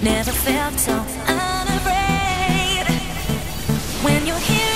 Never felt so unafraid when you're here.